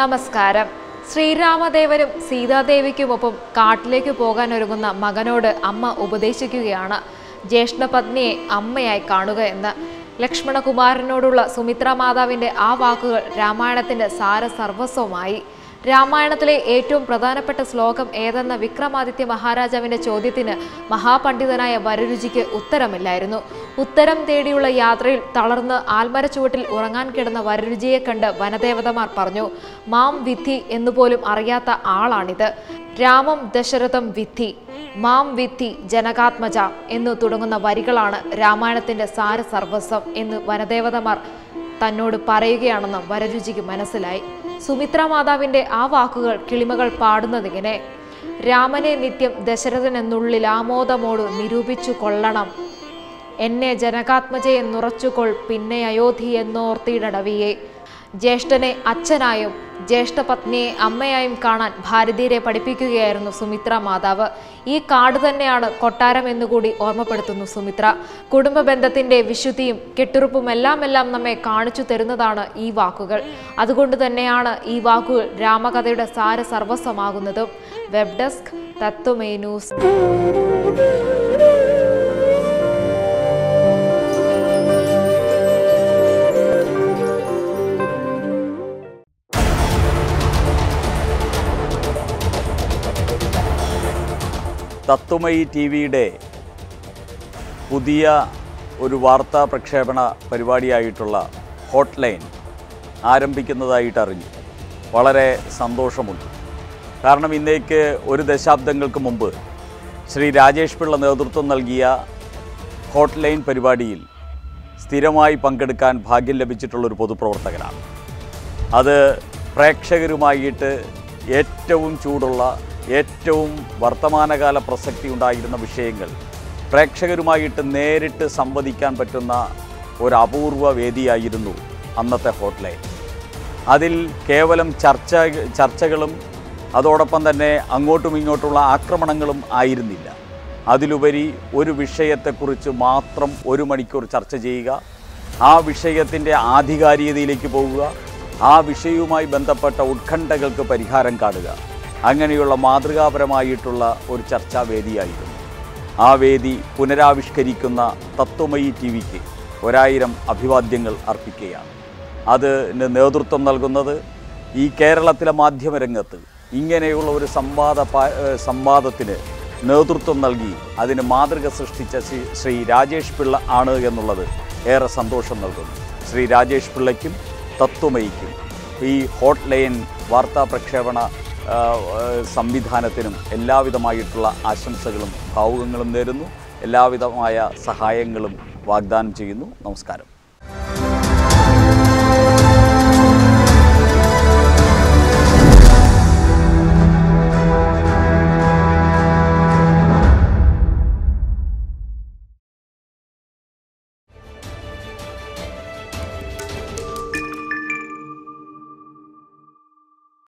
നമസ്കാരം. ശ്രീരാമദേവനും സീതാദേവിക്കുമൊപ്പം കാട്ടിലേക്ക് പോകാൻ ഒരുങ്ങുന്ന മകനോട് അമ്മ ഉപദേശിക്കുകയാണ്. ജ്യേഷ്ഠപത്നിയെ അമ്മയായി കാണുക എന്ന്. ലക്ഷ്മണകുമാരനോടുള്ള സുമിത്ര മാതാവിന്റെ ആ വാക്കുകൾ രാമായണത്തിന്റെ സാര സർവസ്വമായി രാമായണത്തിലെ ഏറ്റവും പ്രധാനപ്പെട്ട ശ്ലോകം ഏതെന്ന വിക്രമാദിത്യ മഹാരാജാവിന്റെ ചോദ്യത്തിന് മഹാപണ്ഡിതനായ വരരുചിക്ക് ഉത്തരമില്ലായിരുന്നു. ഉത്തരം തേടിയുള്ള യാത്രയിൽ തളർന്ന് ആൽമര ചുവട്ടിൽ ഉറങ്ങാൻ കിടന്ന വരരുചിയെ കണ്ട് വനദേവതമാർ പറഞ്ഞു മാം വിധി എന്നുപോലും അറിയാത്ത ആളാണിത്. രാമം ദശരഥം വിധി. മാം വിധി ജനകാത്മജ എന്നു തുടങ്ങുന്ന വരികളാണ് രാമായണത്തിന്റെ സാര സർവസ്വം എന്ന് വനദേവതമാർ തന്നോട് പറയുകയാണെന്ന് വരരുചിക്ക് മനസ്സിലായി. സുമിത്ര മാതാവിന്റെ ആ വാക്കുകൾ കിളിമകൾ പാടുന്നതിങ്ങനെ. രാമനെ നിത്യം ദശരഥനെന്നുള്ളിൽ ആമോദമോട് നിരൂപിച്ചു കൊള്ളണം. എന്നെ ജനകാത്മജയെന്നുറച്ചുകൊൾ പിന്നെ അയോധ്യ എന്നോർത്തിയിടവിയെ ജ്യേഷ്ഠനെ അച്ഛനായും ജ്യേഷ്ഠപത്നിയെ അമ്മയായും കാണാൻ ഭാരതീയരെ പഠിപ്പിക്കുകയായിരുന്നു സുമിത്ര മാതാവ്. ഈ കാട് തന്നെയാണ് കൊട്ടാരം എന്നുകൂടി ഓർമ്മപ്പെടുത്തുന്നു സുമിത്ര. കുടുംബ ബന്ധത്തിന്റെ വിശുദ്ധിയും കെട്ടുറുപ്പും എല്ലാം എല്ലാം നമ്മെ കാണിച്ചു തരുന്നതാണ് ഈ വാക്കുകൾ. അതുകൊണ്ട് തന്നെയാണ് ഈ വാക്കുകൾ രാമകഥയുടെ സാര സർവസ്വമാകുന്നതും വെബ് ഡെസ്ക് തത്വമേ ന്യൂസ്. തത്വമയി ടി വിയുടെ പുതിയ ഒരു വാർത്താ പ്രക്ഷേപണ പരിപാടിയായിട്ടുള്ള ഹോട്ട് ലൈൻ ആരംഭിക്കുന്നതായിട്ട് അറിഞ്ഞു. വളരെ സന്തോഷമുണ്ട്. കാരണം ഇന്നേക്ക് ഒരു ദശാബ്ദങ്ങൾക്ക് മുമ്പ് ശ്രീ രാജേഷ് പിള്ള നേതൃത്വം നൽകിയ ഹോട്ട് ലൈൻ പരിപാടിയിൽ സ്ഥിരമായി പങ്കെടുക്കാൻ ഭാഗ്യം ലഭിച്ചിട്ടുള്ളൊരു പൊതുപ്രവർത്തകനാണ്. അത് പ്രേക്ഷകരുമായിട്ട് ഏറ്റവും ചൂടുള്ള ഏറ്റവും വർത്തമാനകാല പ്രസക്തി ഉണ്ടായിരുന്ന വിഷയങ്ങൾ. പ്രേക്ഷകരുമായിട്ട് നേരിട്ട് സംവദിക്കാൻ പറ്റുന്ന ഒരു അപൂർവ വേദിയായിരുന്നു അന്നത്തെ ഹോട്ടലെ അതിൽ കേവലം ചർച്ച ചർച്ചകളും അതോടൊപ്പം തന്നെ അങ്ങോട്ടും ഇങ്ങോട്ടുള്ള ആക്രമണങ്ങളും ആയിരുന്നില്ല. അതിലുപരി ഒരു വിഷയത്തെക്കുറിച്ച് മാത്രം ഒരു മണിക്കൂർ ചർച്ച ചെയ്യുക ആ വിഷയത്തിന്റെ ആധികാരികതയിലേക്ക് പോവുക ആ വിഷയവുമായി ബന്ധപ്പെട്ട ഉത്കണ്ഠകൾക്ക് പരിഹാരം കാണുക. അങ്ങനെയുള്ള മാതൃകാപരമായിട്ടുള്ള ഒരു ചർച്ചാ വേദിയായിരുന്നു. ആ വേദി പുനരാവിഷ്കരിക്കുന്ന തത്വമയി ടി വിക്ക് ഒരായിരം അഭിവാദ്യങ്ങൾ അർപ്പിക്കുകയാണ്. അതിന് നേതൃത്വം നൽകുന്നത് ഈ കേരളത്തിലെ മാധ്യമരംഗത്ത് ഇങ്ങനെയുള്ള ഒരു സംവാദ സംവാദത്തിന് നേതൃത്വം നൽകി അതിന് മാതൃക സൃഷ്ടിച്ച ശ്രീ ശ്രീ രാജേഷ് പിള്ള ആണ് എന്നുള്ളത് ഏറെ സന്തോഷം നൽകുന്നു. ശ്രീ രാജേഷ് പിള്ളയ്ക്കും തത്വമയിക്കും ഈ ഹോട്ട് ലൈൻ വാർത്താ പ്രക്ഷേപണ സംവിധാനത്തിനും എല്ലാവിധമായിട്ടുള്ള ആശംസകളും ഭാവുകങ്ങളും നേരുന്നു. എല്ലാവിധമായ സഹായങ്ങളും വാഗ്ദാനം ചെയ്യുന്നു. നമസ്കാരം.